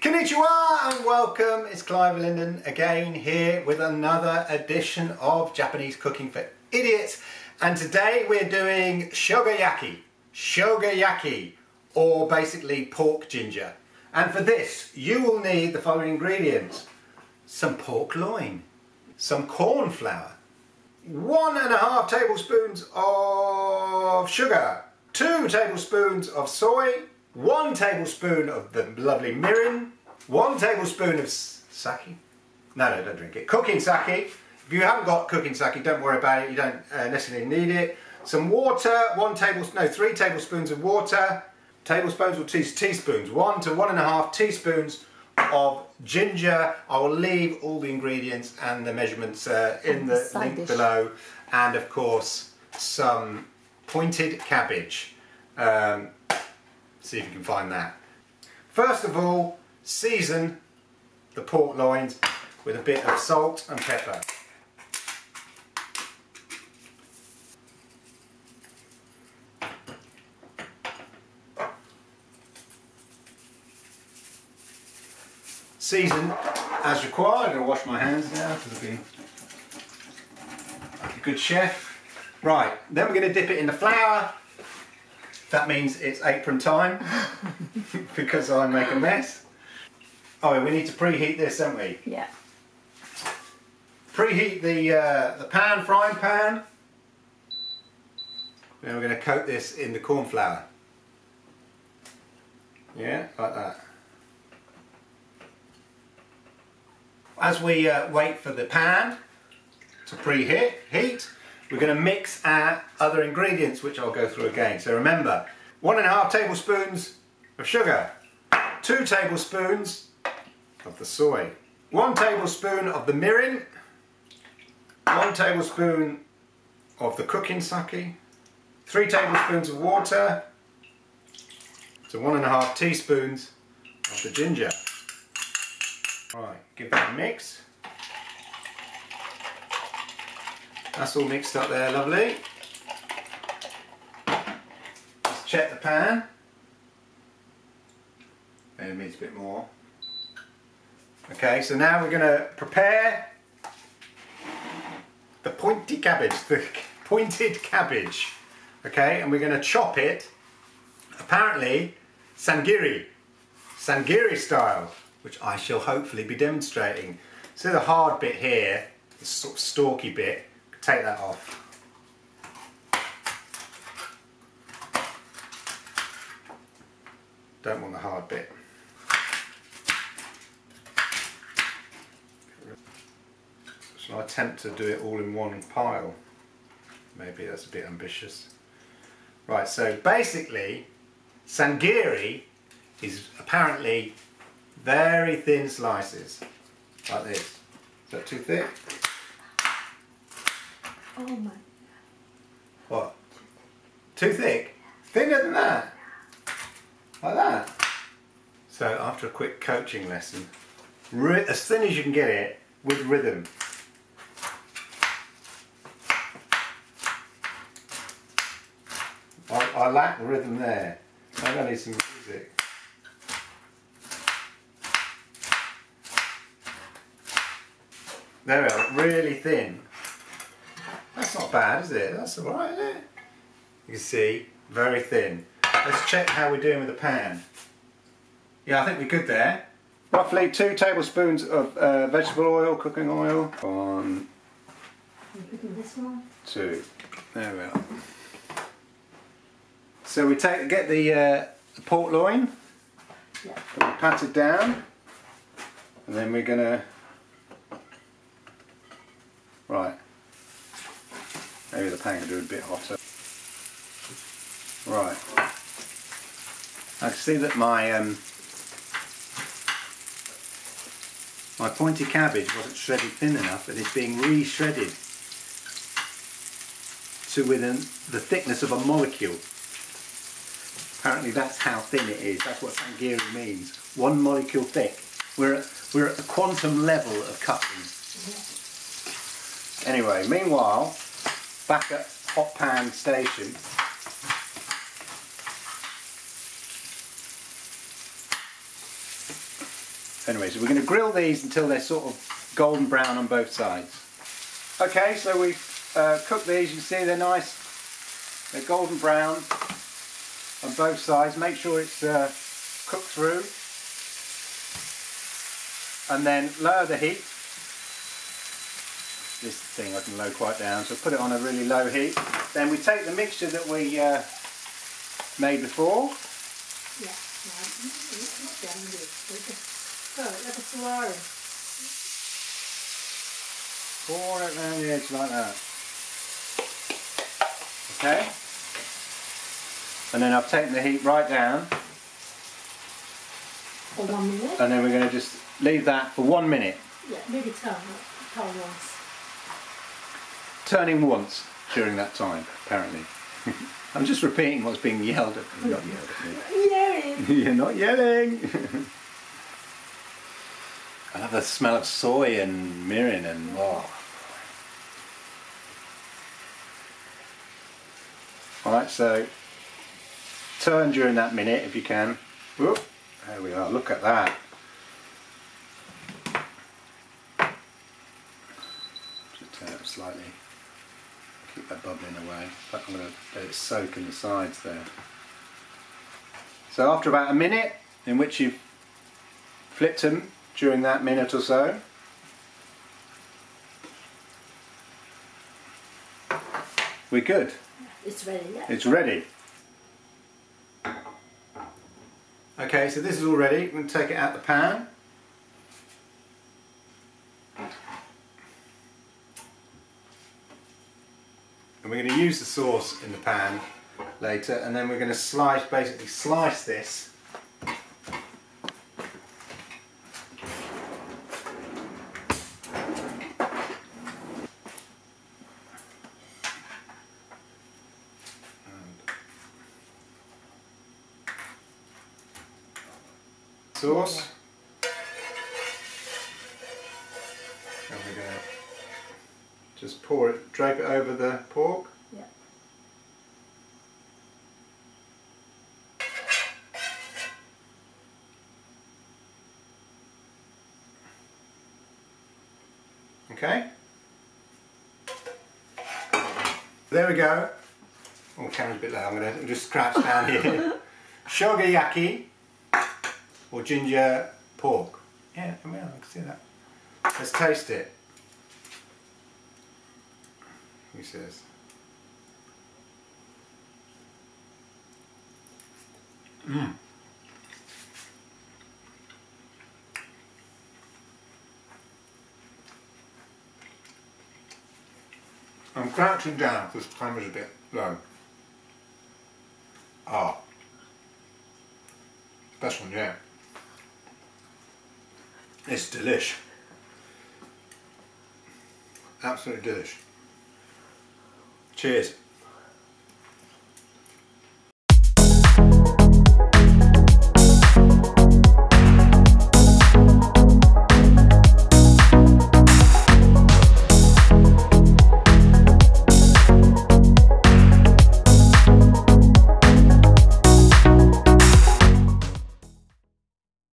Konnichiwa and welcome, it's Clive Illenden again here with another edition of Japanese Cooking for Idiots. And today we're doing shogayaki, shogayaki or basically pork ginger. And for this you will need the following ingredients. Some pork loin, some corn flour, one and a half tablespoons of sugar, two tablespoons of soy, one tablespoon of the lovely mirin, one tablespoon of sake. No, no, don't drink it. Cooking sake. If you haven't got cooking sake, don't worry about it. You don't uh, necessarily need it. Some water, one tablespoon, no, three tablespoons of water, tablespoons or te teaspoons, one to one and a half teaspoons of ginger. I will leave all the ingredients and the measurements uh, in the link dish. below. And of course, some pointed cabbage. Um, see if you can find that. First of all, season the pork loins with a bit of salt and pepper. Season as required. I'm going to wash my hands now because I've been like a good chef. Right, then we're going to dip it in the flour that means it's apron time because I make a mess. Oh, we need to preheat this, don't we? Yeah. Preheat the, uh, the pan, frying pan. Then we're going to coat this in the corn flour. Yeah, like that. As we uh, wait for the pan to preheat, heat, we're going to mix our other ingredients, which I'll go through again. So remember, one and a half tablespoons of sugar, two tablespoons of the soy, one tablespoon of the mirin, one tablespoon of the cooking sake, three tablespoons of water, to one and a half teaspoons of the ginger. Right, give that a mix. That's all mixed up there, lovely. Check the pan. Maybe it needs a bit more. Okay, so now we're going to prepare the pointy cabbage, the pointed cabbage. Okay, and we're going to chop it, apparently, sangiri, sangiri style, which I shall hopefully be demonstrating. So the hard bit here, the sort of stalky bit, take that off. Don't want the hard bit. So I attempt to do it all in one pile. Maybe that's a bit ambitious. Right, so basically, sangiri is apparently very thin slices, like this. Is that too thick? Oh my. What? Too thick? Thinner than that? Like that? So after a quick coaching lesson, as thin as you can get it with rhythm. I, I lack rhythm there. I'm going to need some music. There we are, really thin. That's not bad, is it? That's alright, isn't it? You can see, very thin. Let's check how we're doing with the pan. Yeah, I think we're good there. Roughly two tablespoons of uh, vegetable oil, cooking oil. One, this one? two. There we are. So we take get the, uh, the pork loin, yeah. pat it down, and then we're gonna right. Maybe the pan can do a bit hotter. Right. I can see that my um, my pointy cabbage wasn't shredded thin enough and it's being re-shredded to within the thickness of a molecule. Apparently that's how thin it is. That's what sangiri means. One molecule thick. We're at, we're at the quantum level of cutting. Anyway, meanwhile, back at hot pan station. Anyway, so we're going to grill these until they're sort of golden brown on both sides. Okay, so we've uh, cooked these. You can see they're nice. They're golden brown on both sides. Make sure it's uh, cooked through. And then lower the heat. This thing I can low quite down, so put it on a really low heat. Then we take the mixture that we uh, made before. Yeah. Dạ. Nó chậm được. Rồi, nó swirl. Pour it around the edge like that. Okay? And then I've taken the heat right down For one minute. and then we're going to just leave that for one minute. Yeah, maybe turn. Turn once. Turning once during that time, apparently. I'm just repeating what's being yelled at me. Not yelled at me. You're not yelling! I love the smell of soy and mirin and oh. Alright, so turn during that minute if you can. Whoop, there we are, look at that. Just turn it slightly. Keep that bubbling away. But I'm going to let it soak in the sides there. So after about a minute, in which you've flipped them during that minute or so, we're good. It's ready. Yeah. It's ready. Okay, so this is all ready. We're going to take it out the pan. And we're going to use the sauce in the pan later and then we're going to slice, basically slice this sauce. Just pour it, drape it over the pork. Yeah. Okay. There we go. Oh, camera's a bit low. I'm going to just scratch down here. Shogayaki or ginger pork. Yeah, I mean, I can see that. Let's taste it. He says. Mmm. I'm crouching down because the camera's a bit low. Ah. Best one yet. It's delish. Absolutely delish. Cheers.